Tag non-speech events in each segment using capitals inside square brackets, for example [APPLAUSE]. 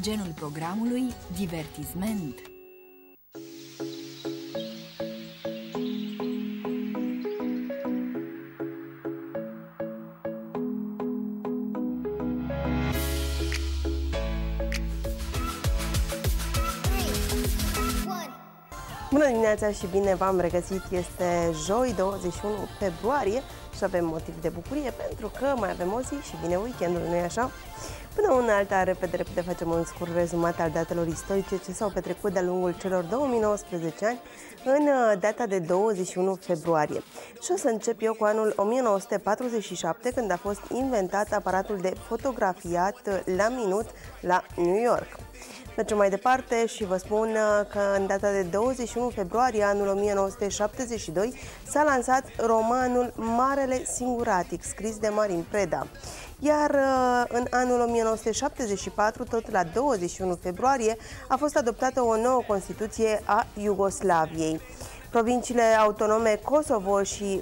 genul programului divertisment. Bună dimineața și bine v-am regăsit! Este joi 21 februarie și avem motiv de bucurie pentru că mai avem o zi și vine weekendul, nu-i așa? Până una alta, repede, repede facem un scurt rezumat al datelor istorice ce s-au petrecut de-a lungul celor 2019 ani în uh, data de 21 februarie. Și o să încep eu cu anul 1947, când a fost inventat aparatul de fotografiat la minut la New York. Mergem mai departe și vă spun uh, că în data de 21 februarie anul 1972 s-a lansat romanul Marele Singuratic, scris de Marin Preda. Iar uh, în anul 1974, tot la 21 februarie, a fost adoptată o nouă Constituție a Iugoslaviei. Provinciile autonome Kosovo și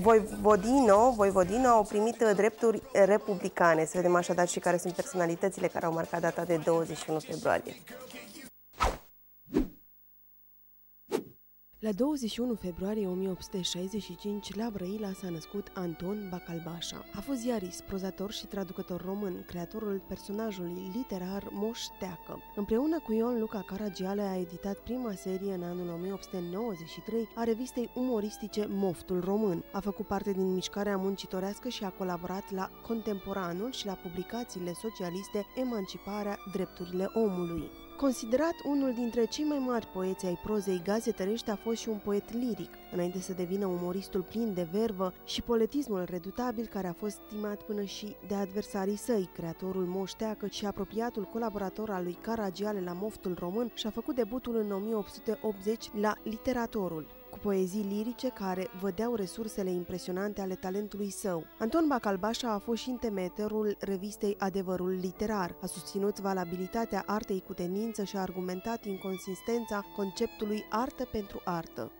Voivodino, Voivodino au primit uh, drepturi republicane. Să vedem așadar și care sunt personalitățile care au marcat data de 21 februarie. La 21 februarie 1865, la Brăila s-a născut Anton Bacalbașa. A fost ziarist, prozator și traducător român, creatorul personajului literar Moș Teacă. Împreună cu Ion Luca Caragiale a editat prima serie în anul 1893 a revistei umoristice Moftul Român. A făcut parte din mișcarea muncitorească și a colaborat la Contemporanul și la publicațiile socialiste Emanciparea Drepturile Omului. Considerat unul dintre cei mai mari poeți ai prozei gazetărești, a fost și un poet liric, înainte să devină umoristul plin de vervă și poletismul redutabil care a fost stimat până și de adversarii săi, creatorul Moșteacă și apropiatul colaborator al lui Caragiale la Moftul Român și-a făcut debutul în 1880 la Literatorul cu poezii lirice care vădeau resursele impresionante ale talentului său. Anton Bacalbașa a fost și întemeterul revistei Adevărul Literar. A susținut valabilitatea artei cu tendință și a argumentat inconsistența conceptului artă pentru artă.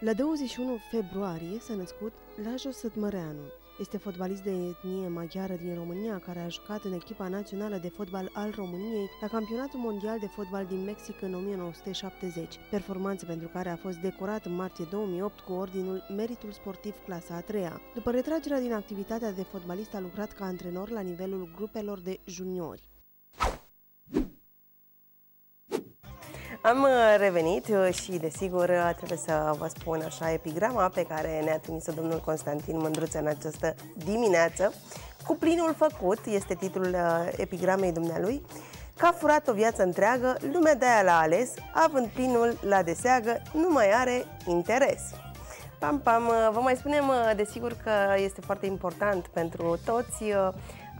La 21 februarie s-a născut Lajos Sătmăreanu, este fotbalist de etnie maghiară din România care a jucat în echipa națională de fotbal al României la campionatul mondial de fotbal din Mexic în 1970, performanță pentru care a fost decorat în martie 2008 cu ordinul Meritul Sportiv clasa a treia. După retragerea din activitatea de fotbalist a lucrat ca antrenor la nivelul grupelor de juniori. Am uh, revenit uh, și, desigur, uh, trebuie să vă spun așa epigrama pe care ne-a trimis-o domnul Constantin Mândruță în această dimineață. Cu plinul făcut este titlul epigramei dumnealui. Ca furat o viață întreagă, lumea de-aia l-a ales, având plinul la deseagă, nu mai are interes. Pam, pam, vă mai spunem, desigur, că este foarte important pentru toți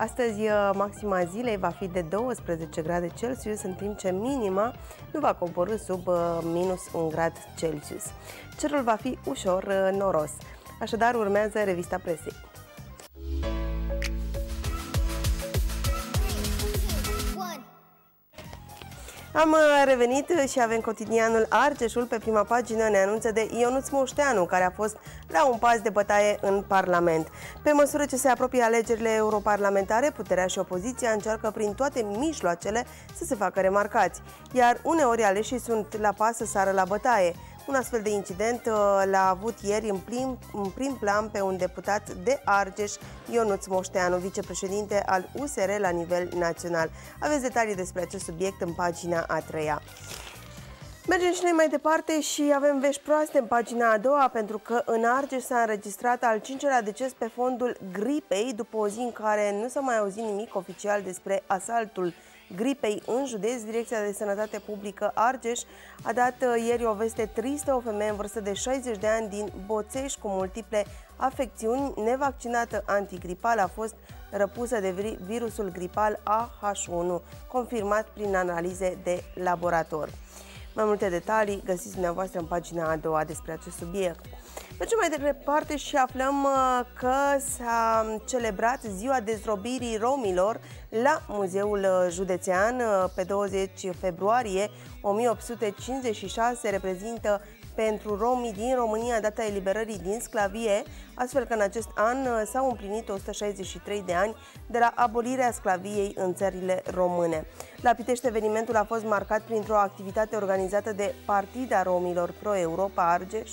Astăzi uh, maxima zilei va fi de 12 grade Celsius, în timp ce minima nu va coborâ sub uh, minus 1 grad Celsius. Cerul va fi ușor uh, noros. Așadar urmează revista presei. Am uh, revenit și avem cotidianul Argeșul pe prima pagină ne anunță de Ionuț Moșteanu, care a fost la un pas de bătaie în Parlament. Pe măsură ce se apropie alegerile europarlamentare, puterea și opoziția încearcă prin toate mijloacele să se facă remarcați, iar uneori aleșii sunt la pas să sară la bătaie. Un astfel de incident uh, l-a avut ieri în prim, în prim plan pe un deputat de Argeș, Ionuț Moșteanu, vicepreședinte al USR la nivel național. Aveți detalii despre acest subiect în pagina a treia. Mergem și noi mai departe și avem vești proaste în pagina a doua pentru că în Argeș s-a înregistrat al cincelea deces pe fondul gripei după o zi în care nu s-a mai auzit nimic oficial despre asaltul gripei în județ, Direcția de Sănătate Publică Argeș a dat uh, ieri o veste tristă. O femeie în vârstă de 60 de ani din Boțeș cu multiple afecțiuni, nevaccinată antigripal, a fost răpusă de virusul gripal AH1, confirmat prin analize de laborator. Mai multe detalii găsiți dumneavoastră în pagina a doua despre acest subiect. Mergem mai departe și aflăm uh, că s-a celebrat ziua dezrobirii romilor la Muzeul uh, Județean uh, pe 20 februarie 1856 reprezintă pentru romii din România data eliberării din sclavie, astfel că în acest an s-au împlinit 163 de ani de la abolirea sclaviei în țările române. La Pitești evenimentul a fost marcat printr-o activitate organizată de Partida Romilor Pro-Europa Argeș,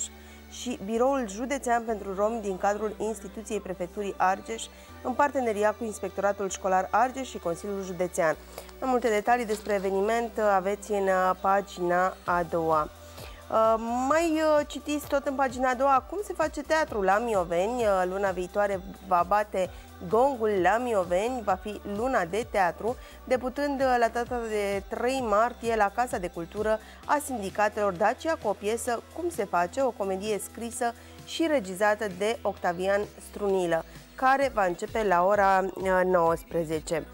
și Biroul Județean pentru Romi din cadrul instituției Prefecturii Argeș, în parteneria cu Inspectoratul Școlar Argeș și Consiliul Județean. Mai multe detalii despre eveniment aveți în pagina a doua. Uh, mai uh, citiți tot în pagina a doua cum se face teatru la Mioveni. Uh, luna viitoare va bate gongul la Mioveni, va fi luna de teatru, debutând la data de 3 martie la Casa de Cultură a Sindicatelor Dacia cu o piesă Cum se face, o comedie scrisă și regizată de Octavian Strunilă, care va începe la ora 19.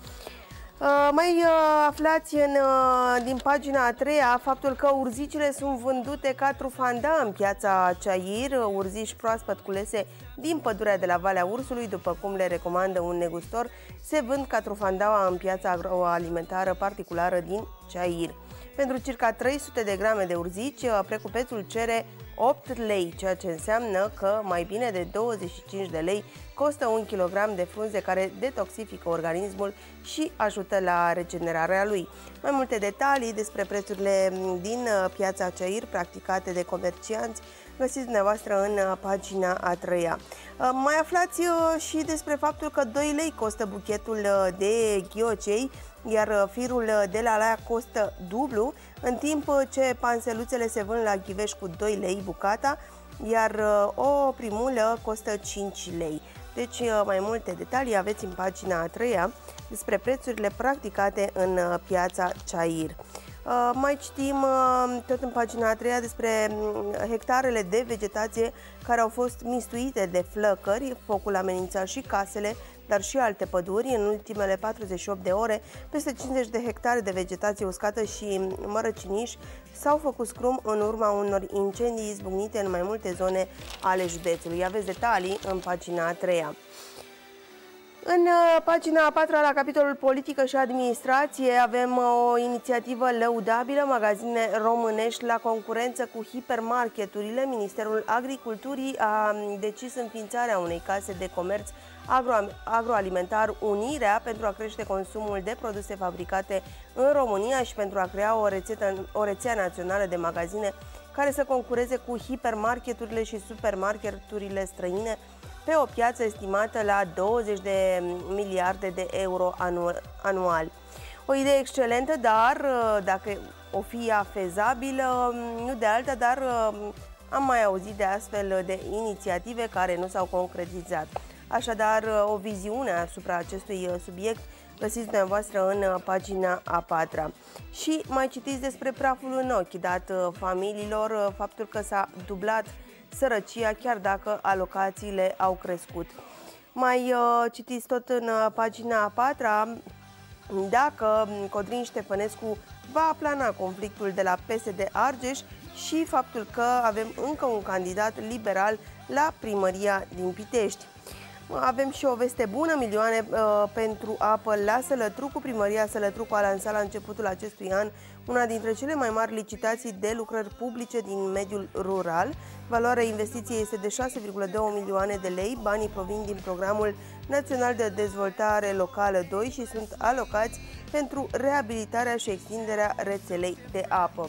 Uh, mai uh, aflați în, uh, din pagina a treia faptul că urzicile sunt vândute ca trufanda în piața Ceair, urziși proaspăt culese din pădurea de la Valea Ursului, după cum le recomandă un negustor, se vând ca trufandaua în piața agroalimentară particulară din Ceair. Pentru circa 300 de grame de urzici, precupețul cere 8 lei, ceea ce înseamnă că mai bine de 25 de lei costă un kilogram de frunze care detoxifică organismul și ajută la regenerarea lui. Mai multe detalii despre prețurile din uh, piața Ceir practicate de comercianți găsiți dumneavoastră în uh, pagina a treia. Uh, mai aflați și despre faptul că 2 lei costă buchetul de ghiocei, iar firul de la Laia costă dublu, în timp ce panseluțele se vând la Ghiveș cu 2 lei bucata, iar o primulă costă 5 lei. Deci mai multe detalii aveți în pagina a treia despre prețurile practicate în uh, piața Chair. Uh, mai citim uh, tot în pagina a treia despre mm, hectarele de vegetație care au fost mistuite de flăcări, focul amenința și casele, dar și alte păduri. În ultimele 48 de ore, peste 50 de hectare de vegetație uscată și mărăciniș s-au făcut scrum în urma unor incendii izbucnite în mai multe zone ale județului. Aveți detalii în pagina a treia. În uh, pagina a patra, la capitolul Politică și Administrație, avem uh, o inițiativă lăudabilă, magazine românești la concurență cu hipermarketurile. Ministerul Agriculturii a um, decis înființarea unei case de comerț agro agroalimentar Unirea pentru a crește consumul de produse fabricate în România și pentru a crea o, rețetă, o rețea națională de magazine care să concureze cu hipermarketurile și supermarketurile străine pe o piață estimată la 20 de miliarde de euro anual. O idee excelentă, dar uh, dacă o fi ea fezabilă, um, nu de alta, dar um, am mai auzit de astfel de inițiative care nu s-au concretizat. Așadar, uh, o viziune asupra acestui uh, subiect găsiți dumneavoastră în pagina a patra. Și mai citiți despre praful în ochi, dat familiilor, faptul că s-a dublat sărăcia, chiar dacă alocațiile au crescut. Mai uh, citiți tot în uh, pagina a patra dacă Codrin Ștefănescu va aplana conflictul de la PSD Argeș și faptul că avem încă un candidat liberal la primăria din Pitești. Avem și o veste bună, milioane uh, pentru apă la Sălătrucu. Primăria Sălătrucu a lansat la începutul acestui an una dintre cele mai mari licitații de lucrări publice din mediul rural. Valoarea investiției este de 6,2 milioane de lei. Banii provin din Programul Național de Dezvoltare Locală 2 și sunt alocați pentru reabilitarea și extinderea rețelei de apă.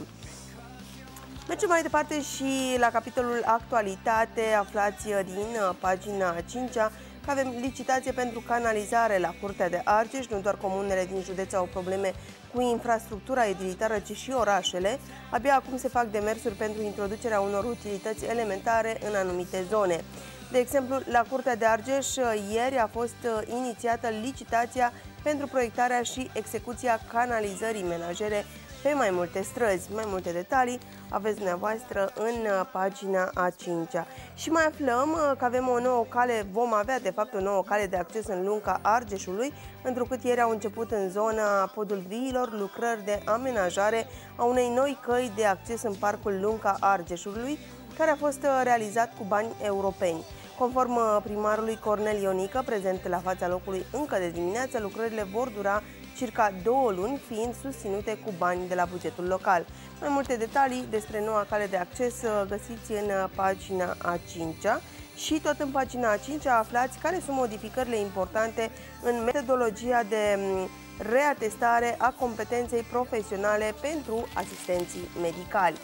Mergem mai departe și la capitolul actualitate, aflați din uh, pagina 5 -a, că avem licitație pentru canalizare la Curtea de Argeș. Nu doar comunele din județ au probleme cu infrastructura edilitară, ci și orașele. Abia acum se fac demersuri pentru introducerea unor utilități elementare în anumite zone. De exemplu, la Curtea de Argeș, ieri a fost uh, inițiată licitația pentru proiectarea și execuția canalizării menajere pe mai multe străzi. Mai multe detalii aveți dumneavoastră în uh, pagina a 5 -a. Și mai aflăm uh, că avem o nouă cale, vom avea de fapt o nouă cale de acces în lunga Argeșului, întrucât ieri au început în zona Podul Viilor lucrări de amenajare a unei noi căi de acces în parcul Lunca Argeșului, care a fost uh, realizat cu bani europeni. Conform primarului Cornel Ionică, prezent la fața locului încă de dimineață, lucrările vor dura circa două luni fiind susținute cu bani de la bugetul local. Mai multe detalii despre noua cale de acces găsiți în pagina a 5-a și tot în pagina a 5 aflați care sunt modificările importante în metodologia de mm, reatestare a competenței profesionale pentru asistenții medicali.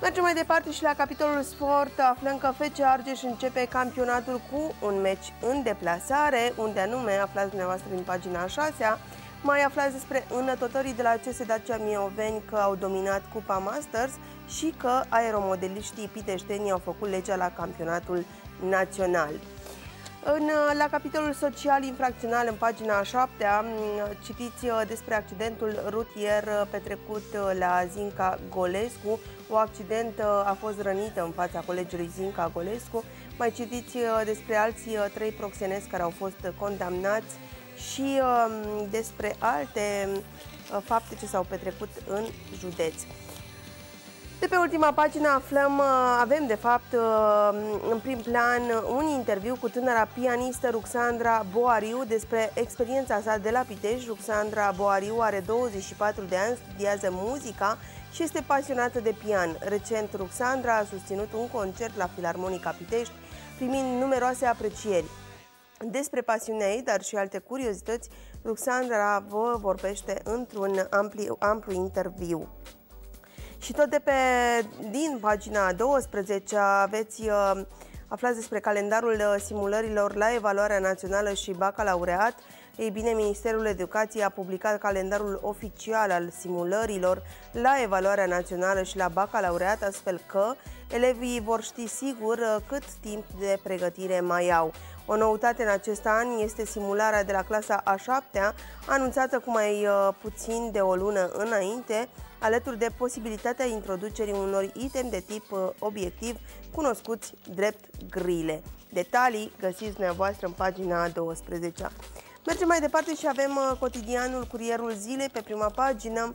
Mergem mai departe și la capitolul sport. Aflăm că FC Argeș începe campionatul cu un meci în deplasare, unde anume aflați dumneavoastră din pagina 6 -a. Mai aflați despre înătătorii de la CS Dacia Mioveni că au dominat Cupa Masters și că aeromodeliștii piteștenii au făcut legea la campionatul național. În, la capitolul social infracțional, în pagina 7, citiți uh, despre accidentul rutier uh, petrecut uh, la Zinca Golescu. O accident a fost rănită în fața colegiului Zinca Golescu. Mai citiți despre alții trei proxenezi care au fost condamnați și um, despre alte fapte ce s-au petrecut în județ. De pe ultima pagină aflăm, uh, avem de fapt uh, în prim plan un interviu cu tânăra pianistă Ruxandra Boariu despre experiența sa de la Pitești. Ruxandra Boariu are 24 de ani, studiază muzica și este pasionată de pian. Recent, Ruxandra a susținut un concert la Filarmonica Pitești, primind numeroase aprecieri. Despre pasiunea ei, dar și alte curiozități, Ruxandra vă vorbește într-un amplu, amplu interviu. Și tot de pe, din pagina 12 aveți uh, aflați despre calendarul uh, simulărilor la evaluarea națională și bacalaureat. Ei bine, Ministerul Educației a publicat calendarul oficial al simulărilor la evaluarea națională și la bacalaureat, astfel că elevii vor ști sigur uh, cât timp de pregătire mai au. O noutate în acest an este simularea de la clasa a 7-a, anunțată cu mai puțin de o lună înainte, alături de posibilitatea introducerii unor item de tip uh, obiectiv, cunoscuți drept grile. Detalii găsiți dumneavoastră în pagina 12. Mergem mai departe și avem uh, cotidianul Curierul Zilei pe prima pagină.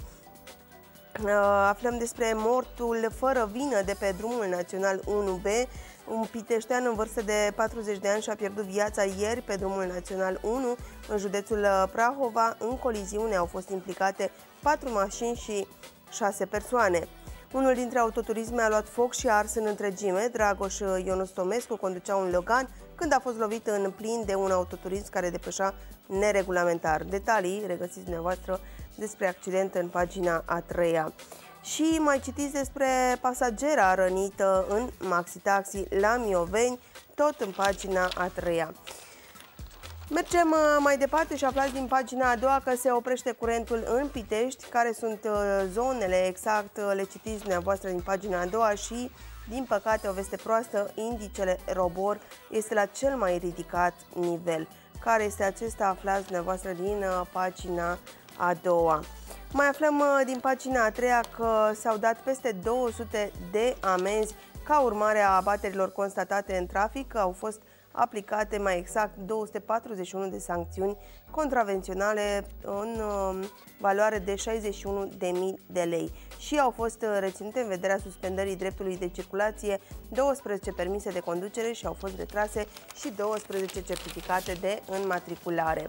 Uh, aflăm despre mortul fără vină de pe drumul național 1B. Un piteștean în vârstă de 40 de ani și-a pierdut viața ieri pe drumul național 1 în județul Prahova. În coliziune au fost implicate patru mașini și șase persoane. Unul dintre autoturisme a luat foc și a ars în întregime. Dragoș Ionus Tomescu conducea un Logan când a fost lovit în plin de un autoturism care depășea neregulamentar. Detalii regăsiți dumneavoastră despre accident în pagina a treia. Și mai citiți despre pasagera rănită în Maxi Taxi la Mioveni, tot în pagina a treia. Mergem uh, mai departe și aflați din pagina a doua că se oprește curentul în Pitești, care sunt uh, zonele exact, uh, le citiți dumneavoastră din pagina a doua și, din păcate, o veste proastă, indicele robor este la cel mai ridicat nivel. Care este acesta, aflați dumneavoastră din pagina a doua. Mai aflăm din pagina a treia că s-au dat peste 200 de amenzi ca urmare a abaterilor constatate în trafic, au fost aplicate mai exact 241 de sancțiuni contravenționale în um, valoare de 61.000 de lei și au fost uh, reținute în vederea suspendării dreptului de circulație 12 permise de conducere și au fost retrase și 12 certificate de înmatriculare.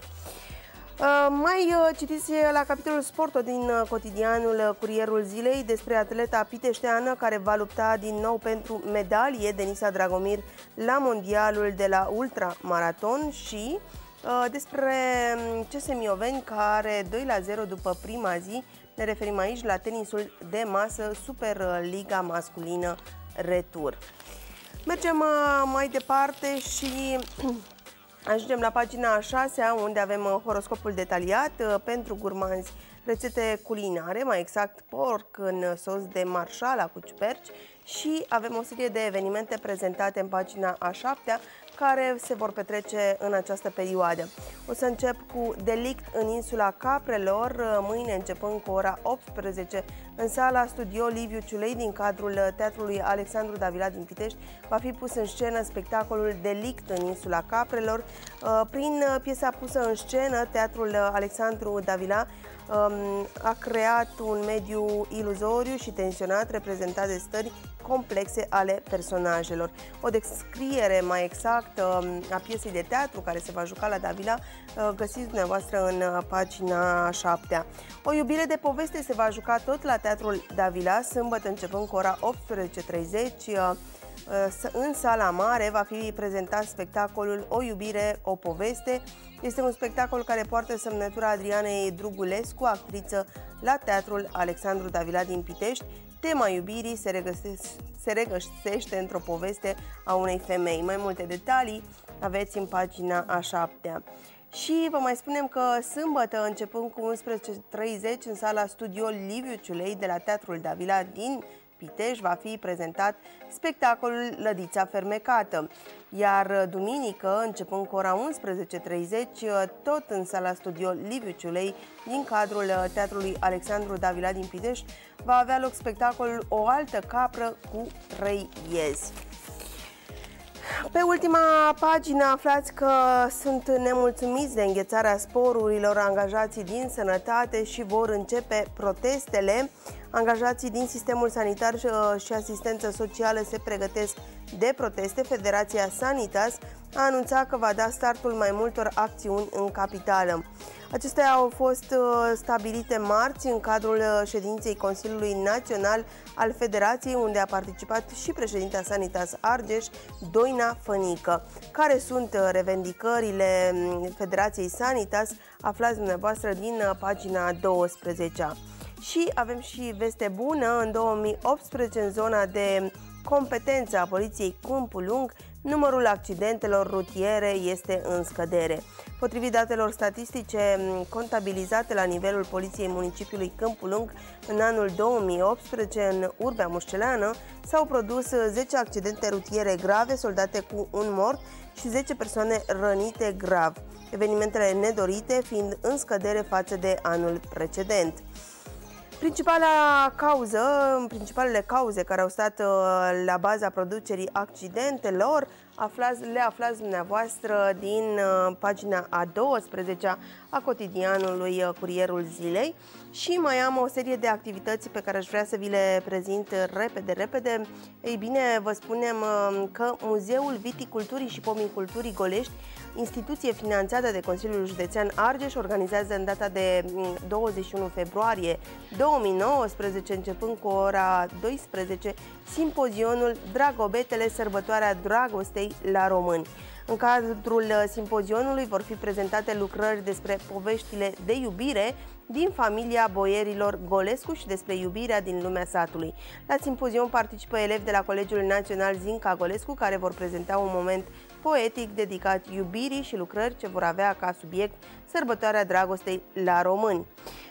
Uh, mai uh, citiți la capitolul sport din uh, cotidianul Curierul Zilei despre atleta piteșteană care va lupta din nou pentru medalie Denisa Dragomir la mondialul de la ultramaraton și despre um, CS Mioveni care 2 la 0 după prima zi ne referim aici la tenisul de masă Superliga masculină Retur. Mergem mai departe și [CLEARS THROAT] Ajungem la pagina 6 unde avem uh, horoscopul detaliat uh, pentru gurmanzi, rețete culinare, mai exact porc în sos de marșala cu ciuperci și avem o serie de evenimente prezentate în pagina a 7 care se vor petrece în această perioadă. O să încep cu delict în insula Caprelor, uh, mâine începând cu ora 18 În sala studio Liviu Ciulei din cadrul Teatrului Alexandru Davila din Pitești va fi pus în scenă spectacolul Delict în insula Caprelor. Uh, prin piesa pusă în scenă, Teatrul Alexandru Davila um, a creat un mediu iluzoriu și tensionat reprezentat de stări complexe ale personajelor. O descriere mai exactă um, a piesei de teatru care se va juca la Davila uh, găsiți dumneavoastră în uh, pagina 7 O iubire de poveste se va juca tot la Teatrul Davila, sâmbătă începând cu ora 18.30 în sala mare va fi prezentat spectacolul O iubire, o poveste. Este un spectacol care poartă semnătura Adrianei Drugulescu, actriță la Teatrul Alexandru Davila din Pitești. Tema iubirii se, regăsește, se regăsește într-o poveste a unei femei. Mai multe detalii aveți în pagina a șaptea. Și vă mai spunem că sâmbătă, începând cu 11.30, în sala studio Liviu Ciulei de la Teatrul Davila din Piteș va fi prezentat spectacolul Lădița Fermecată. Iar duminică, începând cu ora 11.30, tot în sala studio Liviu Ciulei, din cadrul Teatrului Alexandru Davila din Piteș, va avea loc spectacolul O altă capră cu trei iezi. Pe ultima pagină aflați că sunt nemulțumiți de înghețarea sporurilor angajații din sănătate și vor începe protestele. Angajații din sistemul sanitar uh, și asistență socială se pregătesc de proteste. Federația Sanitas a anunțat că va da startul mai multor acțiuni în capitală. Acestea au fost uh, stabilite marți în cadrul uh, ședinței Consiliului Național al Federației, unde a participat și președintea Sanitas Argeș, Doina Fănică. Care sunt revendicările mm, Federației Sanitas? Aflați dumneavoastră din pagina 12 și avem și veste bună. În 2018, în zona de competență a Poliției Câmpul Lung, numărul accidentelor rutiere este în scădere. Potrivit datelor statistice contabilizate la nivelul Poliției Municipiului Câmpul Lung, în anul 2018, în Urbea Mușceleană, s-au produs 10 accidente rutiere grave, soldate cu un mort și 10 persoane rănite grav, evenimentele nedorite fiind în scădere față de anul precedent. Principala cauză, principalele cauze care au stat uh, la baza producerii accidentelor aflați, le aflați dumneavoastră din uh, pagina a 12 a cotidianului uh, Curierul Zilei și mai am o serie de activități pe care aș vrea să vi le prezint repede, repede. Ei bine, vă spunem că Muzeul Viticulturii și Pomiculturii Golești instituție finanțată de Consiliul Județean Argeș, organizează în data de 21 mm, februarie 2019, începând cu ora 12, simpozionul Dragobetele, sărbătoarea dragostei la români. În cadrul simpozionului vor fi prezentate lucrări despre poveștile de iubire din familia boierilor Golescu și despre iubirea din lumea satului. La simpozion participă elevi de la Colegiul Național Zinca Golescu, care vor prezenta un moment poetic dedicat iubirii și lucrări ce vor avea ca subiect sărbătoarea dragostei la români.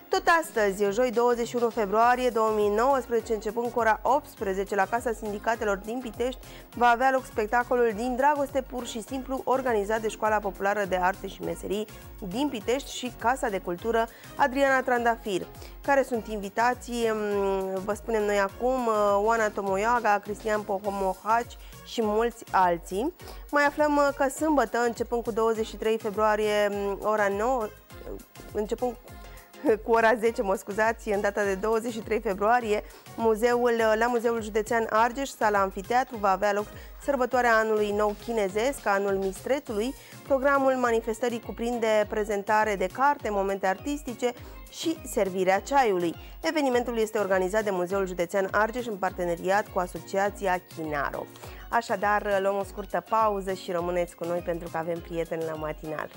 Tot astăzi, joi 21 februarie 2019, începând cu ora 18 la Casa Sindicatelor din Pitești, va avea loc spectacolul Din Dragoste pur și simplu, organizat de Școala Populară de Arte și Meserii din Pitești și Casa de Cultură Adriana Trandafir. Care sunt invitații? Mm, vă spunem noi acum, uh, Oana Tomoiaga, Cristian Pohomohaci, și mulți alții. Mai aflăm uh, că sâmbătă, începând cu 23 februarie, mm, ora 9, uh, începând [LAUGHS] cu ora 10, mă scuzați, în data de 23 februarie, muzeul, la Muzeul Județean Argeș, sala Amfiteatru, va avea loc sărbătoarea anului nou chinezesc, anul mistretului. Programul manifestării cuprinde prezentare de carte, momente artistice și servirea ceaiului. Evenimentul este organizat de Muzeul Județean Argeș în parteneriat cu Asociația Chinaro. Așadar, luăm o scurtă pauză și rămâneți cu noi pentru că avem prieteni la matinal.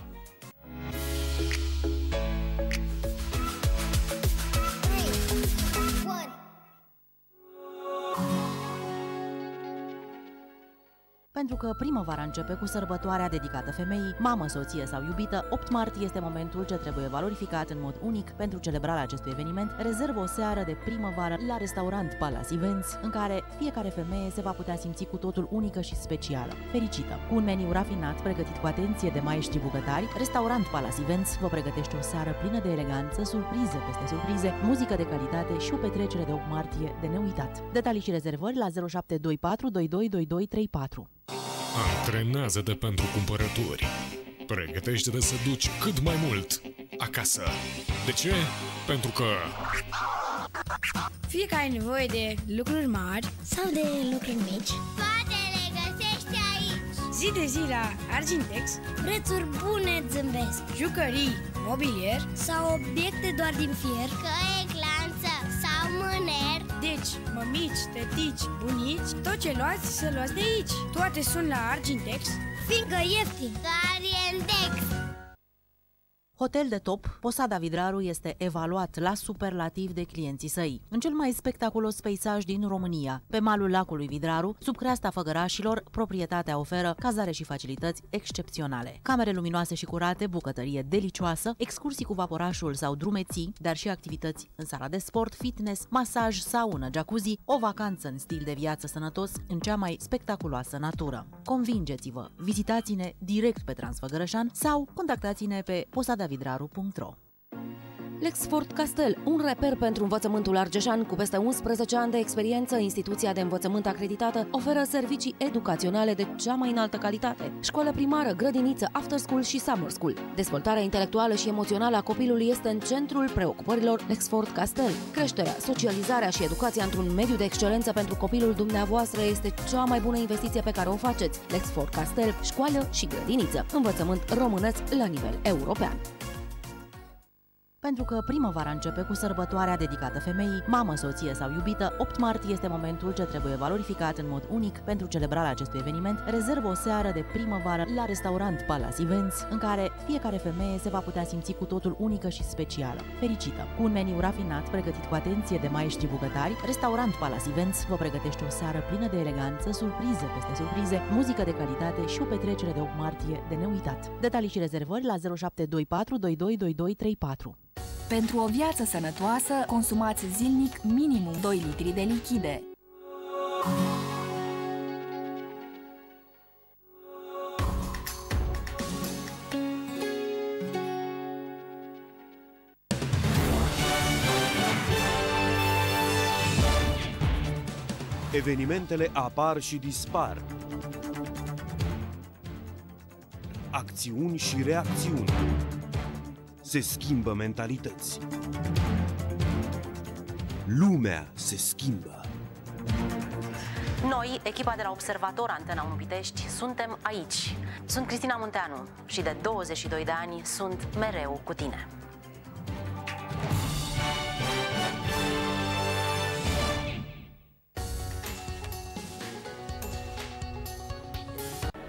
Pentru că primăvara începe cu sărbătoarea dedicată femeii, mamă, soție sau iubită, 8 martie este momentul ce trebuie valorificat în mod unic pentru celebrarea acestui eveniment. Rezervă o seară de primăvară la restaurant Palace Events, în care fiecare femeie se va putea simți cu totul unică și specială, fericită. Cu un meniu rafinat, pregătit cu atenție de maestri bucătari, restaurant Palace Events vă pregătește o seară plină de eleganță, surprize peste surprize, muzică de calitate și o petrecere de 8 martie de neuitat. Detalii și rezervări la 0724 222234. Antrenează-te pentru cumpărături. Pregătește-te să duci cât mai mult acasă. De ce? Pentru că Fie că ai nevoie de lucruri mari sau de lucruri mici. Toate le găsești aici. Zi de zi la Argintex Prețuri bune zâmbesc. Jucării, mobilier Sau obiecte doar din fier. Căie glanță sau mâner. Deci, mămici, tătici, bunici Tot ce luați, să luați de aici Toate sunt la Argintex Fiindcă ieftin. Carientex. Hotel de top, Posada Vidraru este evaluat la superlativ de clienții săi. În cel mai spectaculos peisaj din România, pe malul lacului Vidraru, sub creasta făgărașilor, proprietatea oferă cazare și facilități excepționale. Camere luminoase și curate, bucătărie delicioasă, excursii cu vaporașul sau drumeții, dar și activități în sala de sport, fitness, masaj, saună, jacuzzi, o vacanță în stil de viață sănătos în cea mai spectaculoasă natură. Convingeți-vă, vizitați-ne direct pe Transfăgărășan sau contactați-ne pe vidraru.ro Lexford Castel, un reper pentru învățământul argeșan cu peste 11 ani de experiență, instituția de învățământ acreditată oferă servicii educaționale de cea mai înaltă calitate. Școală primară, grădiniță, after school și summer school. Dezvoltarea intelectuală și emoțională a copilului este în centrul preocupărilor Lexford Castel. Creșterea, socializarea și educația într-un mediu de excelență pentru copilul dumneavoastră este cea mai bună investiție pe care o faceți. Lexford Castel, școală și grădiniță. Învățământ românesc la nivel european. Pentru că primăvara începe cu sărbătoarea dedicată femeii, mamă, soție sau iubită, 8 martie este momentul ce trebuie valorificat în mod unic pentru celebrarea acestui eveniment. Rezervă o seară de primăvară la restaurant Palace Events, în care fiecare femeie se va putea simți cu totul unică și specială, fericită. Cu un meniu rafinat, pregătit cu atenție de maestri bucătari, restaurant Palace Events vă pregătește o seară plină de eleganță, surprize peste surprize, muzică de calitate și o petrecere de 8 martie de neuitat. Detalii și rezervări la 0724 222234. Pentru o viață sănătoasă, consumați zilnic minimum 2 litri de lichide. Evenimentele apar și dispar. Acțiuni și reacțiuni. Se schimbă mentalități. Lumea se schimbă. Noi, echipa de la Observator Antena 1 Pitești, suntem aici. Sunt Cristina Munteanu și de 22 de ani sunt mereu cu tine.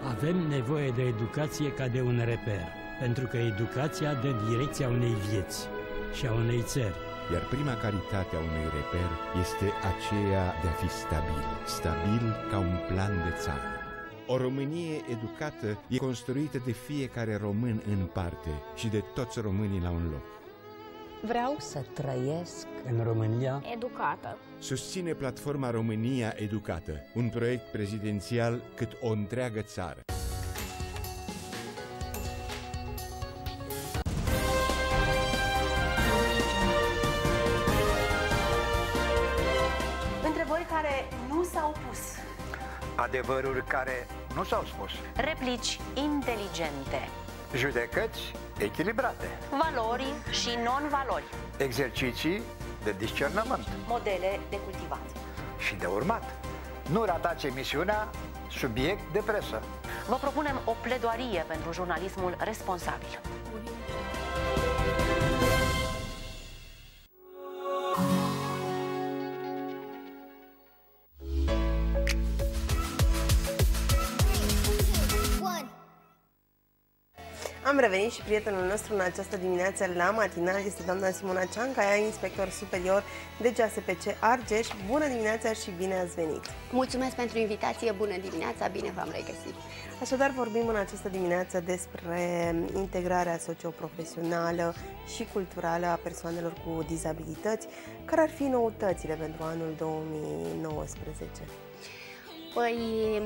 Avem nevoie de educație ca de un reper, pentru că educația dă direcția unei vieți și a unei țări. Iar prima calitate a unui reper este aceea de a fi stabil, stabil ca un plan de țară. O Românie educată e construită de fiecare român în parte și de toți românii la un loc. Vreau să trăiesc În România, educată. Susține platforma România Educată, un proiect prezidențial cât o întreagă țară. Adevăruri care nu s-au spus. Replici inteligente. Judecăți echilibrate. Valori și non-valori. Exerciții de discernământ Modele de cultivat. și de urmat. Nu ratați emisiunea Subiect de presă. Vă propunem o pledoarie pentru jurnalismul responsabil. Am revenit și prietenul nostru în această dimineață la matinal este doamna Simona Cianca, ea inspector superior de GASPC Argeș. Bună dimineața și bine ați venit! Mulțumesc pentru invitație, bună dimineața, bine v-am regăsit! Așadar, vorbim în această dimineață despre integrarea socioprofesională și culturală a persoanelor cu dizabilități. Care ar fi noutățile pentru anul 2019? Păi,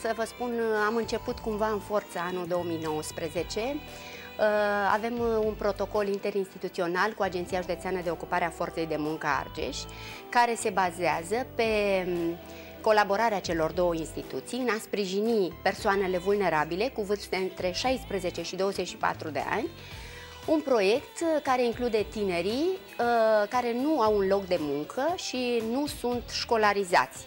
să vă spun, am început cumva în forță anul 2019. Uh, avem un protocol interinstituțional cu Agenția Județeană de Ocupare a Forței de Muncă Argeș, care se bazează pe um, colaborarea celor două instituții în a sprijini persoanele vulnerabile cu vârste între 16 și 24 de ani, un proiect care include tinerii uh, care nu au un loc de muncă și nu sunt școlarizați.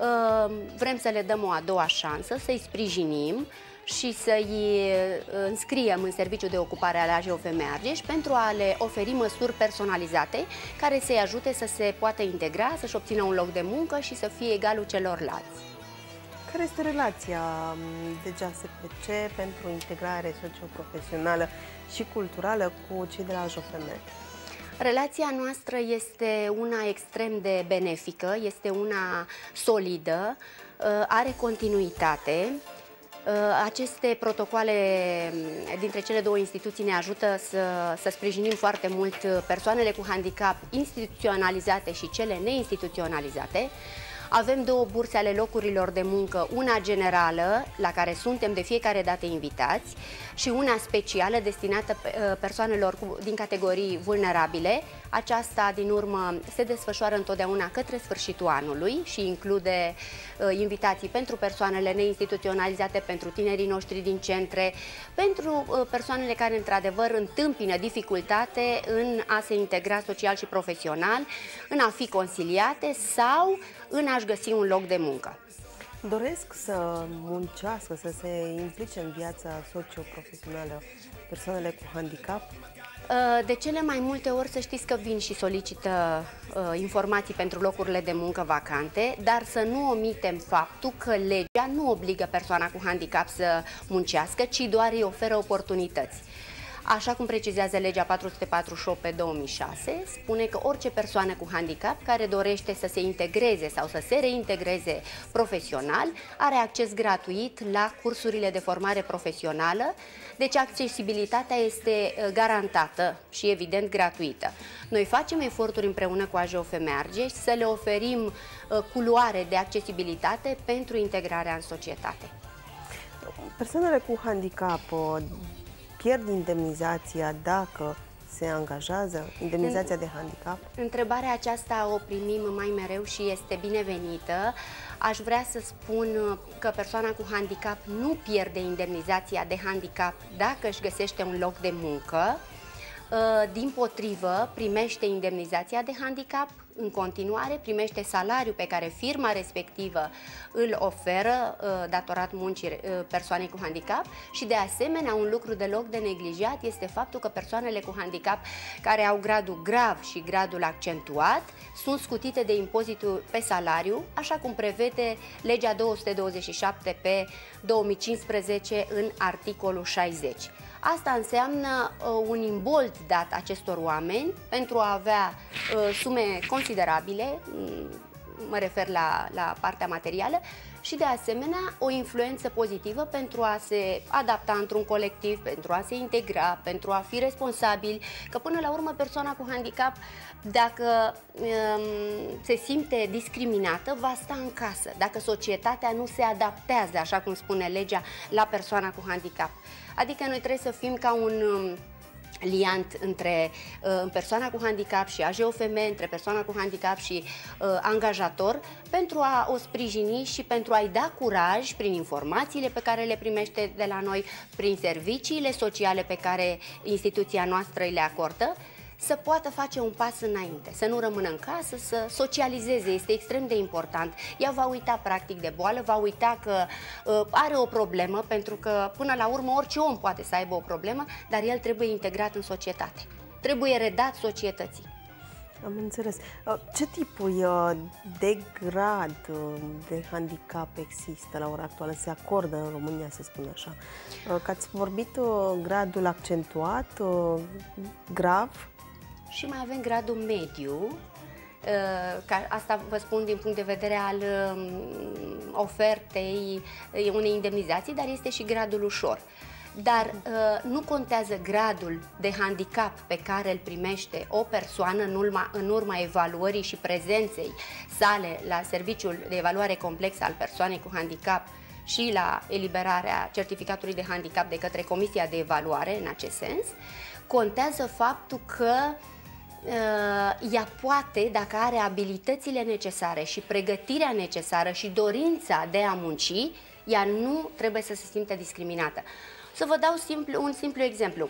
Ehm, vrem să le dăm o a doua șansă, să-i sprijinim și să-i eh, înscriem în serviciul de ocupare al AJOFM Argeș pentru a le oferi măsuri personalizate care să-i ajute să se poată integra, să-și obțină un loc de muncă și să fie egalul celorlalți. Care este relația mm, de GASPC pentru integrare socioprofesională și culturală cu cei de la AJOFM? Relația noastră este una extrem de benefică, este una solidă, uh, are continuitate. Uh, aceste protocoale mm, dintre cele două instituții ne ajută să, să sprijinim foarte mult persoanele cu handicap instituționalizate și cele neinstituționalizate. Avem două burse ale locurilor de muncă, una generală, la care suntem de fiecare dată invitați, și una specială destinată uh, persoanelor din categorii vulnerabile. Aceasta, din urmă, se desfășoară întotdeauna către sfârșitul anului și include uh, invitații pentru persoanele neinstituționalizate, pentru tinerii noștri din centre, pentru uh, persoanele care, într-adevăr, întâmpină dificultate în a se integra social și profesional, în a fi conciliate sau în a-și găsi un loc de muncă. Doresc să muncească, să se implice în viața socio-profesională persoanele cu handicap? Uh, de cele mai multe ori să știți că vin și solicită uh, informații pentru locurile de muncă vacante, dar să nu omitem faptul că legea nu obligă persoana cu handicap să muncească, ci doar îi oferă oportunități. Așa cum precizează legea 448 pe 2006, spune că orice persoană cu handicap care dorește să se integreze sau să se reintegreze profesional are acces gratuit la cursurile de formare profesională, deci accesibilitatea este uh, garantată și evident gratuită. Noi facem eforturi împreună cu AJOFM Argeș să le oferim uh, culoare de accesibilitate pentru integrarea în societate. Persoanele cu handicap pierd indemnizația dacă se angajează, indemnizația de handicap? Întrebarea aceasta o primim mai mereu și este binevenită. Aș vrea să spun că persoana cu handicap nu pierde indemnizația de handicap dacă își găsește un loc de muncă, Uh, din potrivă, primește indemnizația de handicap, în continuare primește salariul pe care firma respectivă îl oferă uh, datorat muncii uh, persoanei cu handicap și de asemenea un lucru deloc de neglijat este faptul că persoanele cu handicap care au gradul grav și gradul accentuat sunt scutite de impozitul pe salariu, așa cum prevede legea 227 pe 2015 în articolul 60. Asta înseamnă uh, un imbold dat acestor oameni pentru a avea uh, sume considerabile, mm, mă refer la, la partea materială, și de asemenea o influență pozitivă pentru a se adapta într-un colectiv, pentru a se integra, pentru a fi responsabil, că până la urmă persoana cu handicap, dacă um, se simte discriminată, va sta în casă, dacă societatea nu se adaptează, așa cum spune legea, la persoana cu handicap. Adică noi trebuie să fim ca un um, liant între uh, persoana cu handicap și AJOFM, între persoana cu handicap și uh, angajator, pentru a o sprijini și pentru a-i da curaj prin informațiile pe care le primește de la noi, prin serviciile sociale pe care instituția noastră le acordă, să poată face un pas înainte, să nu rămână în casă, să socializeze, este extrem de important. Ea va uita practic de boală, va uita că uh, are o problemă, pentru că până la urmă orice om poate să aibă o problemă, dar el trebuie integrat în societate. Trebuie redat societății. Am înțeles. Uh, ce tipuri uh, de grad uh, de handicap există la ora actuală? Se acordă în România, să spun așa. Că ați vorbit gradul accentuat, grav? Și mai avem gradul mediu, ca asta vă spun din punct de vedere al um, ofertei unei indemnizații, dar este și gradul ușor. Dar uh, nu contează gradul de handicap pe care îl primește o persoană în urma, în urma evaluării și prezenței sale la serviciul de evaluare complexă al persoanei cu handicap și la eliberarea certificatului de handicap de către Comisia de Evaluare în acest sens, contează faptul că uh, ea poate, dacă are abilitățile necesare și pregătirea necesară și dorința de a munci, ea nu trebuie să se simtă discriminată. Să vă dau simplu, un simplu exemplu.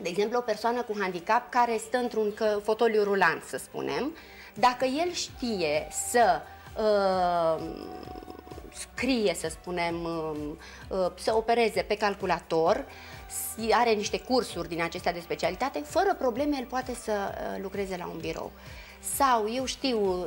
De exemplu, o persoană cu handicap care stă într-un fotoliu rulant, să spunem, dacă el știe să uh, scrie, să spunem, uh, uh, să opereze pe calculator, are niște cursuri din acestea de specialitate, fără probleme el poate să uh, lucreze la un birou sau, eu știu, uh,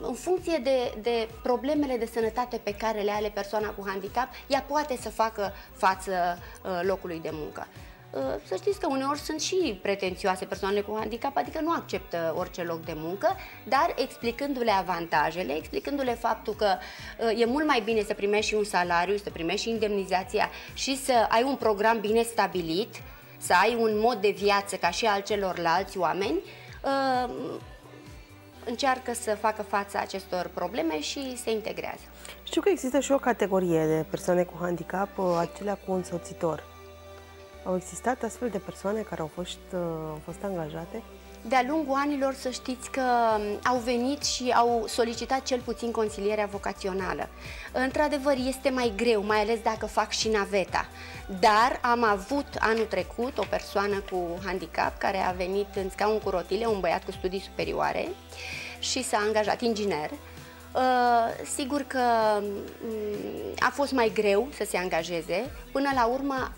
în funcție de, de problemele de sănătate pe care le are persoana cu handicap, ea poate să facă față uh, locului de muncă. Uh, să știți că uneori sunt și pretențioase persoanele cu handicap, adică nu acceptă orice loc de muncă, dar explicându-le avantajele, explicându-le faptul că e mult mai bine să primești și un salariu, să primești și indemnizația și să ai un program bine stabilit, să ai un mod de viață ca și al celorlalți oameni, încearcă să facă față acestor probleme și se integrează. Știu că există și o categorie de persoane cu handicap, acelea cu însoțitor. Au existat astfel de persoane care au fost, uh, au fost angajate? De-a lungul anilor să știți că um, au venit și au solicitat cel puțin consilierea vocațională. Într-adevăr, este mai greu, mai ales dacă fac și naveta. Dar am avut anul trecut o persoană cu handicap care a venit în scaun cu rotile, un băiat cu studii superioare și s-a angajat inginer. Uh, sigur că um, a fost mai greu să se angajeze. Până la urmă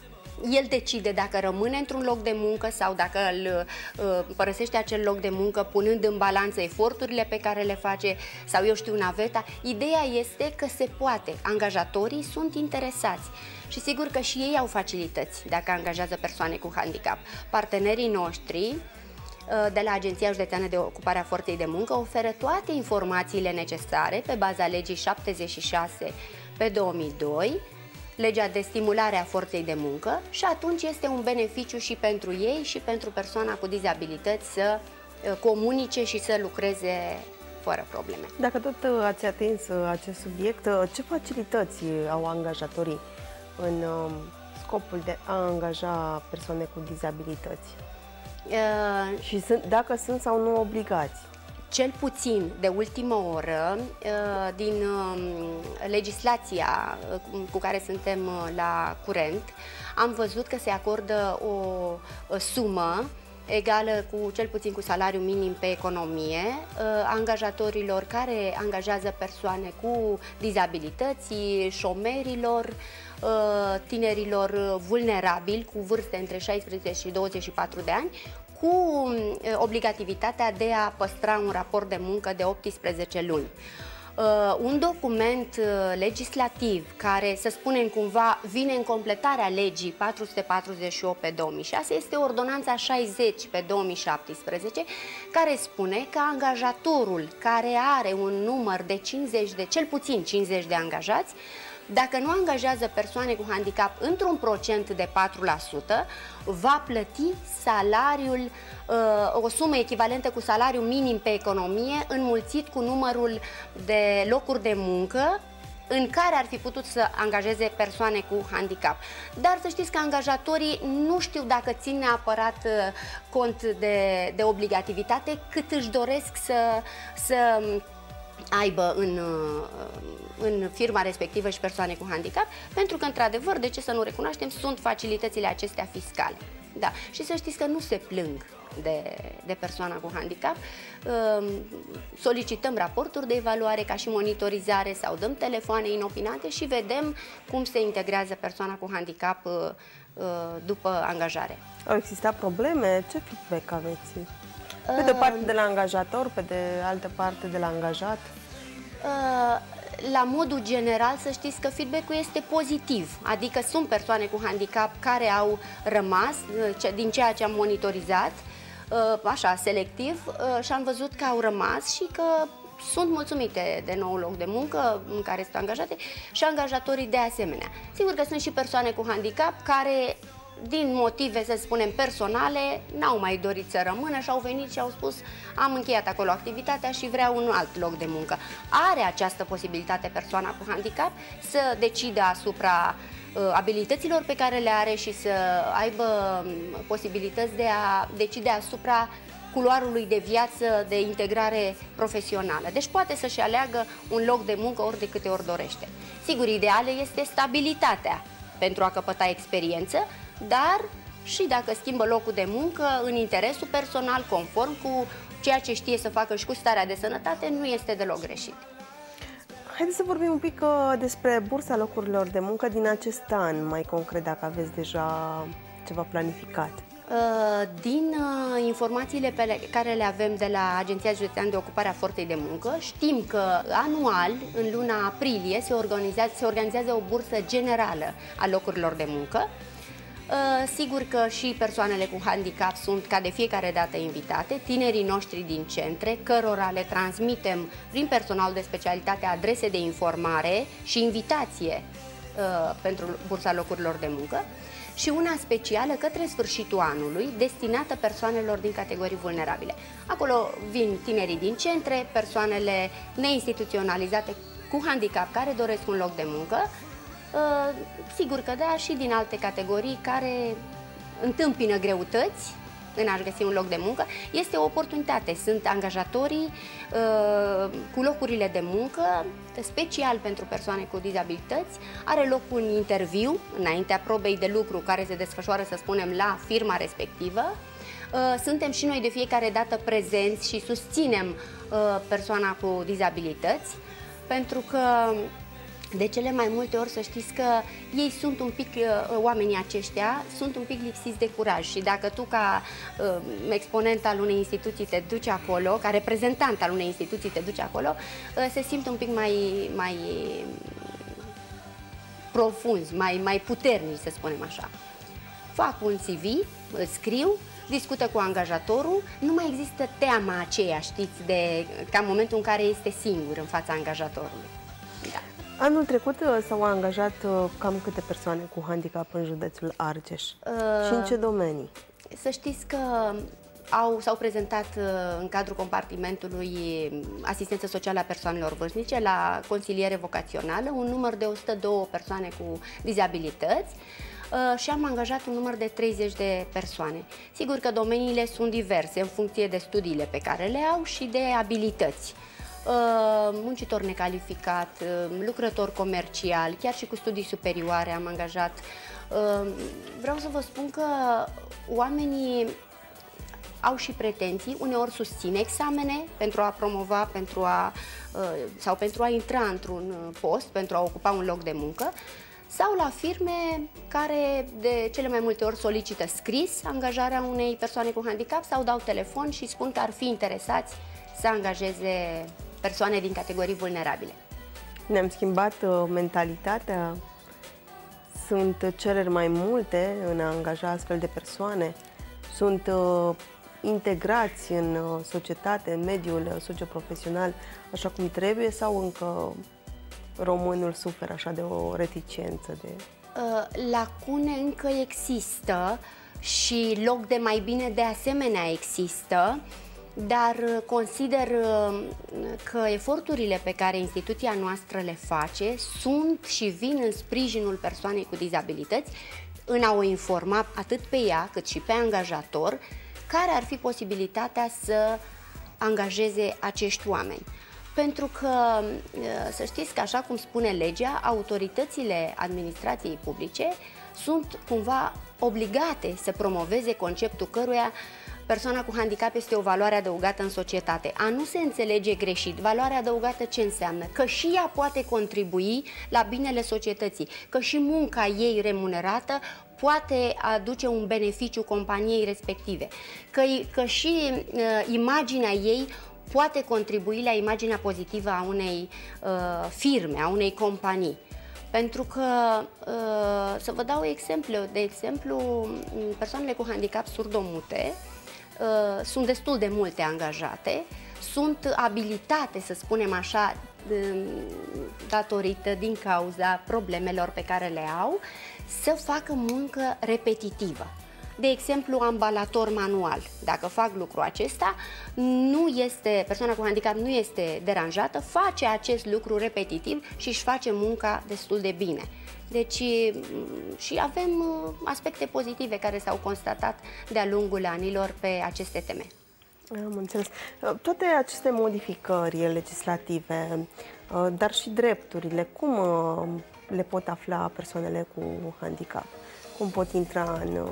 el decide dacă rămâne într-un loc de muncă sau dacă îl uh, părăsește acel loc de muncă punând în balanță eforturile pe care le face sau eu știu naveta. Ideea este că se poate. Angajatorii sunt interesați. Și sigur că și ei au facilități dacă angajează persoane cu handicap. Partenerii noștri uh, de la Agenția Județeană de Ocupare a Forței de Muncă oferă toate informațiile necesare pe baza legii 76 pe 2002 legea de stimulare a forței de muncă și atunci este un beneficiu și pentru ei și pentru persoana cu dizabilități să uh, comunice și să lucreze fără probleme. Dacă tot uh, ați atins uh, acest subiect, ce facilități au angajatorii în um, scopul de a angaja persoane cu dizabilități? Uh... Și sunt, dacă sunt sau nu obligați? Cel puțin de ultimă oră uh, din um, legislația uh, cu care suntem uh, la curent, am văzut că se acordă o sumă egală cu cel puțin cu salariu minim pe economie, angajatorilor care angajează persoane cu dizabilități, șomerilor, tinerilor vulnerabili cu vârste între 16 și 24 de ani, cu obligativitatea de a păstra un raport de muncă de 18 luni. Uh, un document uh, legislativ care, să spunem cumva, vine în completarea legii 448 pe 2006 este ordonanța 60 pe 2017 care spune că angajatorul care are un număr de 50 de, cel puțin 50 de angajați dacă nu angajează persoane cu handicap într-un procent de 4%, va plăti salariul, uh, o sumă echivalentă cu salariul minim pe economie, înmulțit cu numărul de locuri de muncă în care ar fi putut să angajeze persoane cu handicap. Dar să știți că angajatorii nu știu dacă țin neapărat uh, cont de, de obligativitate, cât își doresc să, să aibă în, uh, în firma respectivă și persoane cu handicap, pentru că, într-adevăr, de ce să nu recunoaștem, sunt facilitățile acestea fiscale. Da. Și să știți că nu se plâng de, de persoana cu handicap. Um, solicităm raporturi de evaluare ca și monitorizare sau dăm telefoane inopinate și vedem cum se integrează persoana cu handicap uh, uh, după angajare. Au existat probleme? Ce feedback aveți? Pe de o parte de la angajator, pe de altă parte de la angajat? La modul general, să știți că feedback-ul este pozitiv, adică sunt persoane cu handicap care au rămas, din ceea ce am monitorizat, așa, selectiv, și am văzut că au rămas și că sunt mulțumite de nou loc de muncă în care sunt angajate și angajatorii de asemenea. Sigur că sunt și persoane cu handicap care din motive, să spunem, personale, n-au mai dorit să rămână și au venit și au spus am încheiat acolo activitatea și vreau un alt loc de muncă. Are această posibilitate persoana cu handicap să decidă asupra uh, abilităților pe care le are și să aibă um, posibilități de a decide asupra culoarului de viață, de integrare profesională. Deci poate să-și aleagă un loc de muncă ori de câte ori dorește. Sigur, ideală este stabilitatea pentru a căpăta experiență, dar și dacă schimbă locul de muncă în interesul personal, conform cu ceea ce știe să facă și cu starea de sănătate, nu este deloc greșit. Haideți să vorbim un pic uh, despre bursa locurilor de muncă din acest an, mai concret, dacă aveți deja ceva planificat. Uh, din uh, informațiile pe care le avem de la Agenția Județeană de Ocupare a Forței de Muncă, știm că anual, în luna aprilie, se organizează, se organizează o bursă generală a locurilor de muncă. Uh, sigur că și persoanele cu handicap sunt ca de fiecare dată invitate, tinerii noștri din centre, cărora le transmitem prin personal de specialitate adrese de informare și invitație pentru bursa locurilor de muncă și una specială către sfârșitul anului, destinată persoanelor din categorii vulnerabile. Acolo vin tinerii din centre, persoanele neinstituționalizate cu handicap care doresc un loc de muncă, uh, sigur că da, și din alte categorii care întâmpină greutăți în a-și găsi un loc de muncă, este o oportunitate. Sunt angajatorii uh, cu locurile de muncă, special pentru persoane cu dizabilități. Are loc un interviu înaintea probei de lucru care se desfășoară, să spunem, la firma respectivă. Uh, suntem și noi de fiecare dată prezenți și susținem uh, persoana cu dizabilități, pentru că de cele mai multe ori să știți că ei sunt un pic, uh, oamenii aceștia, sunt un pic lipsiți de curaj și dacă tu ca uh, exponent al unei instituții te duci acolo, ca reprezentant al unei instituții te duci acolo, uh, se simt un pic mai, mai profunzi, mai, mai puternici, să spunem așa. Fac un CV, îl scriu, discută cu angajatorul, nu mai există teama aceea, știți, de, ca în momentul în care este singur în fața angajatorului. Anul trecut uh, s-au angajat uh, cam câte persoane cu handicap în județul Argeș? Uh, și în ce domenii? Să știți că au, s-au prezentat uh, în cadrul compartimentului asistență socială a persoanelor vârstnice la consiliere vocațională un număr de 102 persoane cu dizabilități și am angajat un număr de 30 de persoane. Sigur că domeniile sunt diverse în funcție de studiile pe care le au și de abilități. Uh, muncitor necalificat, uh, lucrător comercial, chiar și cu studii superioare am angajat. Uh, vreau să vă spun că oamenii au și pretenții, uneori susțin examene pentru a promova pentru a, sau pentru a intra într-un post, pentru a ocupa un loc de muncă, sau la firme care de cele mai multe ori solicită scris angajarea unei persoane cu handicap sau dau telefon și spun că ar fi interesați să angajeze persoane din categorii vulnerabile. Ne-am schimbat uh, mentalitatea, sunt cereri mai multe în a angaja astfel de persoane, sunt uh, integrați în uh, societate, în mediul socioprofesional așa cum trebuie sau încă românul suferă așa de o reticență? De... Lacune încă există și loc de mai bine de asemenea există dar uh, consider uh, că eforturile pe care instituția noastră le face sunt și vin în sprijinul persoanei cu dizabilități în a o informa atât pe ea cât și pe angajator care ar fi posibilitatea să angajeze acești oameni. Pentru că, uh, să știți că, așa cum spune legea, autoritățile administrației publice sunt cumva obligate să promoveze conceptul căruia persoana cu handicap este o valoare adăugată în societate. A nu se înțelege greșit. Valoarea adăugată ce înseamnă? Că și ea poate contribui la binele societății, că și munca ei remunerată poate aduce un beneficiu companiei respective, că, că și uh, imaginea ei poate contribui la imaginea pozitivă a unei uh, firme, a unei companii. Pentru că, uh, să vă dau exemplu, de exemplu, persoanele cu handicap surdomute uh, sunt destul de multe angajate, sunt abilitate, să spunem așa, datorită din cauza problemelor pe care le au, să facă muncă repetitivă de exemplu, ambalator manual. Dacă fac lucrul acesta, nu este, persoana cu handicap nu este deranjată, face acest lucru repetitiv și își face munca destul de bine. Deci și avem uh, aspecte pozitive care s-au constatat de-a lungul anilor pe aceste teme. Am înțeles. Uh, toate aceste modificări legislative, uh, dar și drepturile, cum le pot afla persoanele cu handicap? Cum pot intra în Uh,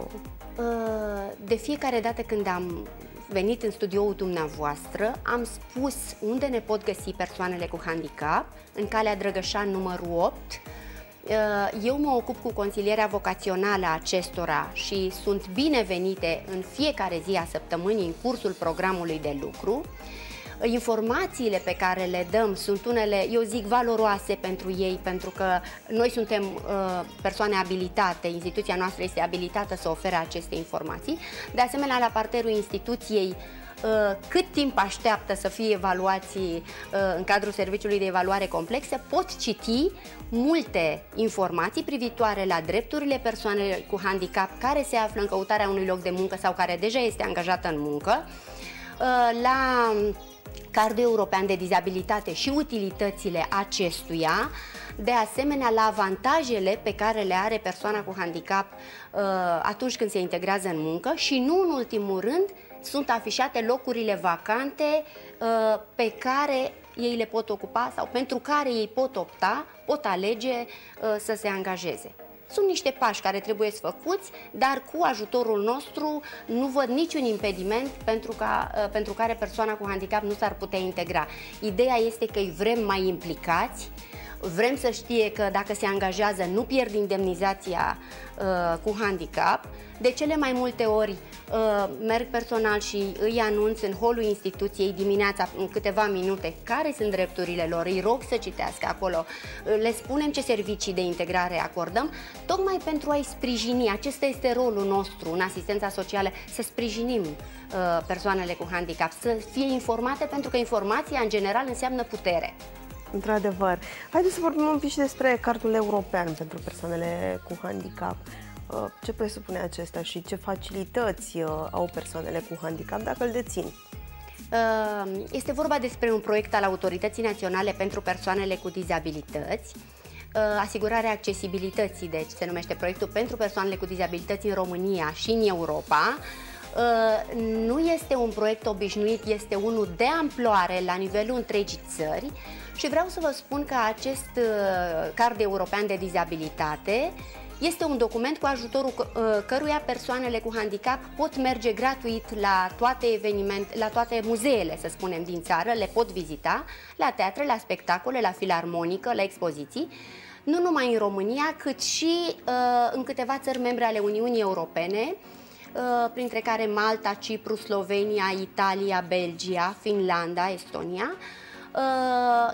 de fiecare dată când am venit în studioul dumneavoastră, am spus unde ne pot găsi persoanele cu handicap, în calea Drăgășan numărul 8. Uh, eu mă ocup cu consilierea vocațională a acestora și sunt binevenite în fiecare zi a săptămânii în cursul programului de lucru informațiile pe care le dăm sunt unele, eu zic, valoroase pentru ei, pentru că noi suntem uh, persoane abilitate, instituția noastră este abilitată să ofere aceste informații. De asemenea, la parterul instituției uh, cât timp așteaptă să fie evaluați uh, în cadrul serviciului de evaluare complexe, pot citi multe informații privitoare la drepturile persoanelor cu handicap care se află în căutarea unui loc de muncă sau care deja este angajată în muncă, uh, la Cardul European de Dizabilitate și utilitățile acestuia, de asemenea la avantajele pe care le are persoana cu handicap uh, atunci când se integrează în muncă și nu în ultimul rând sunt afișate locurile vacante uh, pe care ei le pot ocupa sau pentru care ei pot opta, pot alege uh, să se angajeze. Sunt niște pași care trebuie făcuți, dar cu ajutorul nostru nu văd niciun impediment pentru, ca, uh, pentru care persoana cu handicap nu s-ar putea integra. Ideea este că îi vrem mai implicați, vrem să știe că dacă se angajează nu pierd indemnizația uh, cu handicap. De cele mai multe ori uh, merg personal și îi anunț în holul instituției dimineața în câteva minute care sunt drepturile lor, îi rog să citească acolo, uh, le spunem ce servicii de integrare acordăm, tocmai pentru a-i sprijini. Acesta este rolul nostru în asistența socială, să sprijinim uh, persoanele cu handicap, să fie informate pentru că informația în general înseamnă putere. Într-adevăr. Haideți să vorbim un pic și despre cardul european pentru persoanele cu handicap. Uh, ce presupune acesta și ce facilități uh, au persoanele cu handicap dacă îl dețin? Uh, este vorba despre un proiect al Autorității Naționale pentru Persoanele cu Dizabilități, asigurarea accesibilității, deci se numește proiectul pentru persoanele cu dizabilități în România și în Europa. Nu este un proiect obișnuit, este unul de amploare la nivelul întregii țări și vreau să vă spun că acest uh, card european de dizabilitate este un document cu ajutorul uh, căruia persoanele cu handicap pot merge gratuit la toate evenimente, la toate muzeele, să spunem, din țară, le pot vizita, la teatre, la spectacole, la filarmonică, la expoziții, nu numai în România, cât și uh, în câteva țări membre ale Uniunii Europene, uh, printre care Malta, Cipru, Slovenia, Italia, Belgia, Finlanda, Estonia, Uh,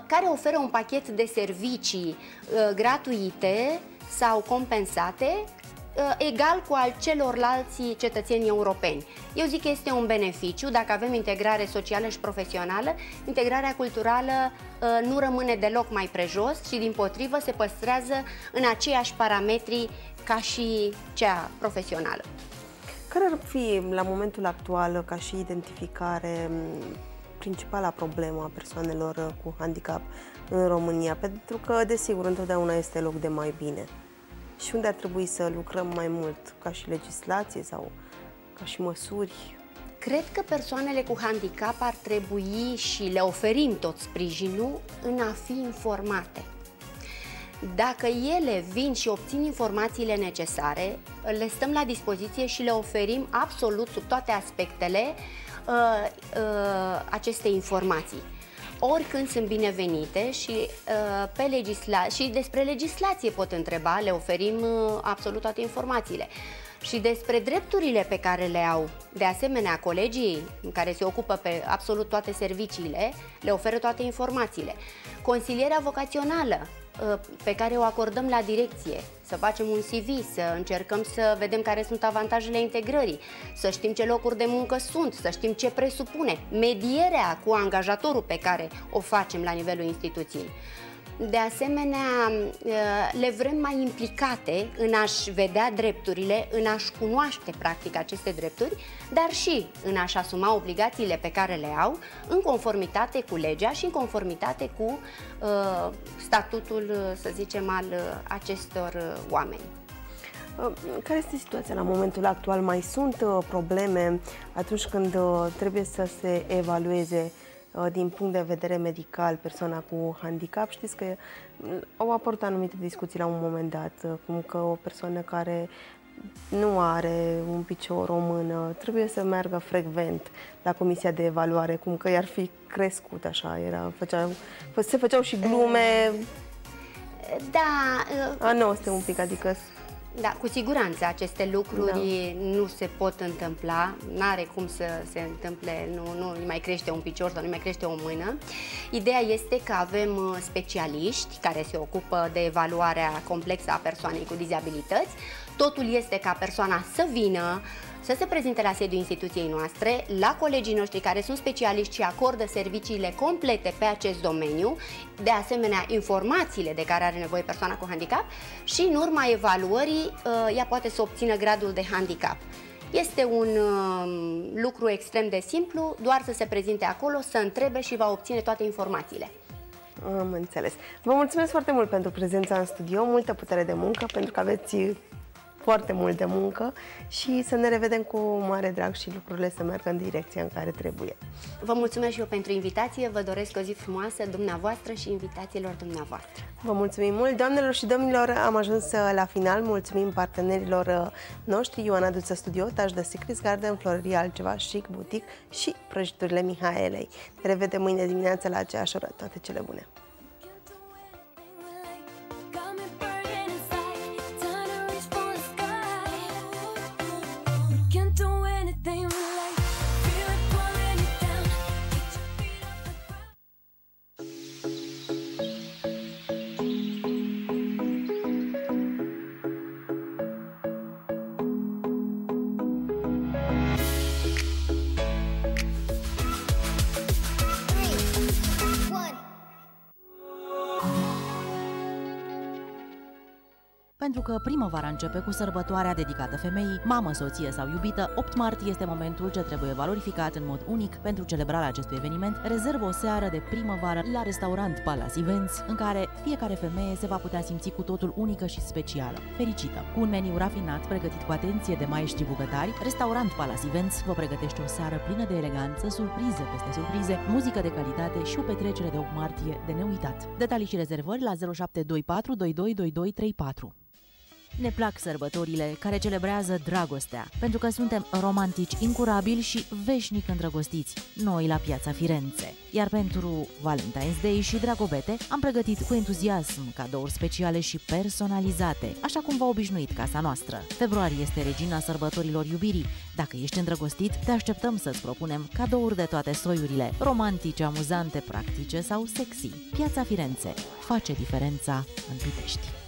care oferă un pachet de servicii uh, gratuite sau compensate uh, egal cu al celorlalți cetățeni europeni. Eu zic că este un beneficiu dacă avem integrare socială și profesională, integrarea culturală nu rămâne deloc mai prejos și din potrivă se păstrează în aceiași parametri ca și cea profesională. Care ar fi la momentul actual ca și identificare principala problemă a persoanelor uh, cu handicap în România, pentru că, desigur, întotdeauna este loc de mai bine. Și unde ar trebui să lucrăm mai mult, ca și legislație sau ca și măsuri? Cred că persoanele cu handicap ar trebui și le oferim tot sprijinul în a fi informate. Dacă ele vin și obțin informațiile necesare, le stăm la dispoziție și le oferim absolut sub toate aspectele uh, uh, aceste informații oricând sunt binevenite și, uh, pe legisla- și despre legislație pot întreba, le oferim uh, absolut toate informațiile. Și despre drepturile pe care le au, de asemenea, colegii care se ocupă pe absolut toate serviciile, le oferă toate informațiile. Consilierea vocațională, Uh, pe care o acordăm la direcție, să facem un CV, să încercăm să vedem care sunt avantajele integrării, să știm ce locuri de muncă sunt, să știm ce presupune, medierea cu angajatorul pe care o facem la nivelul instituției. De asemenea, uh, le vrem mai implicate în a-și vedea drepturile, în a-și cunoaște practic aceste drepturi, dar și în a-și asuma obligațiile pe care le au în conformitate cu legea și în conformitate cu uh, statutul, să zicem, al uh, acestor uh, oameni. Care este situația la momentul actual? Mai sunt probleme atunci când trebuie să se evalueze Uh, din punct de vedere medical persoana cu handicap. Știți că mm, au apărut anumite discuții la un moment dat, uh, cum că o persoană care nu are un picior, o mână, trebuie să meargă frecvent la comisia de evaluare, cum că i-ar fi crescut așa, era, făceau, se făceau și glume. Da. A, nu, este un pic, adică da, cu siguranță aceste lucruri da. nu se pot întâmpla, nu are cum să se întâmple, nu, nu îi mai crește un picior sau nu mai crește o mână. Ideea este că avem uh, specialiști care se ocupă de evaluarea complexă a persoanei cu dizabilități. Totul este ca persoana să vină, să se prezinte la sediul instituției noastre, la colegii noștri care sunt specialiști și acordă serviciile complete pe acest domeniu, de asemenea informațiile de care are nevoie persoana cu handicap și în urma evaluării uh, ea poate să obțină gradul de handicap. Este un uh, lucru extrem de simplu, doar să se prezinte acolo, să întrebe și va obține toate informațiile. Am înțeles. Vă mulțumesc foarte mult pentru prezența în studio, multă putere de muncă, pentru că aveți foarte mult de muncă și să ne revedem cu mare drag și lucrurile să meargă în direcția în care trebuie. Vă mulțumesc și eu pentru invitație, vă doresc o zi frumoasă dumneavoastră și invitațiilor dumneavoastră. Vă mulțumim mult, doamnelor și domnilor, am ajuns uh, la final, mulțumim partenerilor uh, noștri, Ioana Duță Studio, Taj de Secret Garden, Floreria Altceva, Chic Boutique și prăjiturile Mihaelei. Ne revedem mâine dimineață la aceeași oră, toate cele bune! Că primăvara începe cu sărbătoarea dedicată femeii, mamă, soție sau iubită, 8 martie este momentul ce trebuie valorificat în mod unic pentru celebrarea acestui eveniment. Rezervă o seară de primăvară la restaurant Palace Events, în care fiecare femeie se va putea simți cu totul unică și specială, fericită. Cu un meniu rafinat, pregătit cu atenție de maestri bucătari, restaurant Palace Events vă pregătește o seară plină de eleganță, surprize peste surprize, muzică de calitate și o petrecere de 8 martie de neuitat. Detalii și rezervări la 0724 222234. Ne plac sărbătorile care celebrează dragostea, pentru că suntem romantici incurabili și veșnic îndrăgostiți, noi la piața Firenze. Iar pentru Valentine's Day și Dragobete am pregătit cu entuziasm cadouri speciale și personalizate, așa cum v-a obișnuit casa noastră. Februarie este regina sărbătorilor iubirii. Dacă ești îndrăgostit, te așteptăm să-ți propunem cadouri de toate soiurile, romantice, amuzante, practice sau sexy. Piața Firenze face diferența în Pitești.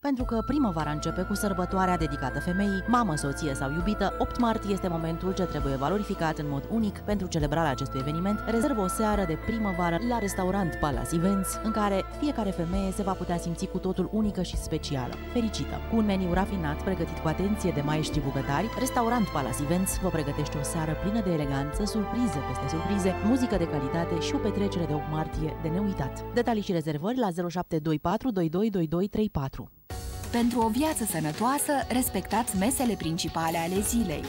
Pentru că primăvara începe cu sărbătoarea dedicată femeii, mamă, soție sau iubită, 8 martie este momentul ce trebuie valorificat în mod unic pentru celebrarea acestui eveniment. Rezervă o seară de primăvară la restaurant Palace Events, în care fiecare femeie se va putea simți cu totul unică și specială, fericită. Cu un meniu rafinat, pregătit cu atenție de maestri bucătari, restaurant Palace Events vă pregătește o seară plină de eleganță, surprize peste surprize, muzică de calitate și o petrecere de 8 martie de neuitat. Detalii și rezervări la 0724 222234. Pentru o viață sănătoasă, respectați mesele principale ale zilei.